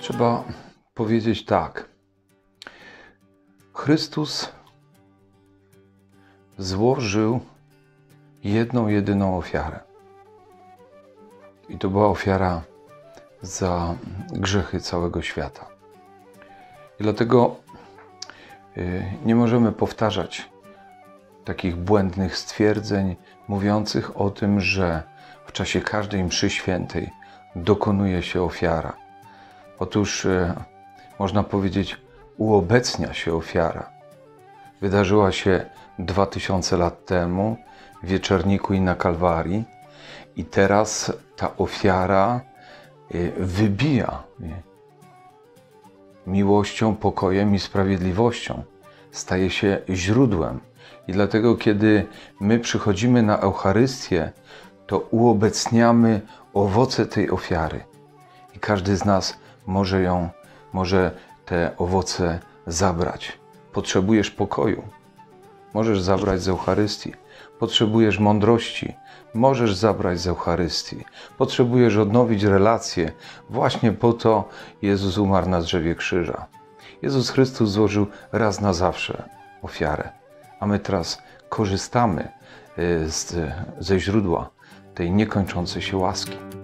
trzeba powiedzieć tak. Chrystus złożył jedną, jedyną ofiarę. I to była ofiara za grzechy całego świata. I dlatego y, nie możemy powtarzać takich błędnych stwierdzeń mówiących o tym, że w czasie każdej mszy świętej dokonuje się ofiara. Otóż y, można powiedzieć, uobecnia się ofiara. Wydarzyła się 2000 lat temu w Wieczerniku i na Kalwarii i teraz ta ofiara y, wybija miłością, pokojem i sprawiedliwością. Staje się źródłem. I dlatego, kiedy my przychodzimy na Eucharystię, to uobecniamy owoce tej ofiary. I każdy z nas może ją, może te owoce zabrać. Potrzebujesz pokoju, możesz zabrać z Eucharystii. Potrzebujesz mądrości, możesz zabrać z Eucharystii. Potrzebujesz odnowić relacje. Właśnie po to Jezus umarł na drzewie krzyża. Jezus Chrystus złożył raz na zawsze ofiarę, a my teraz korzystamy y, z, ze źródła tej niekończącej się łaski.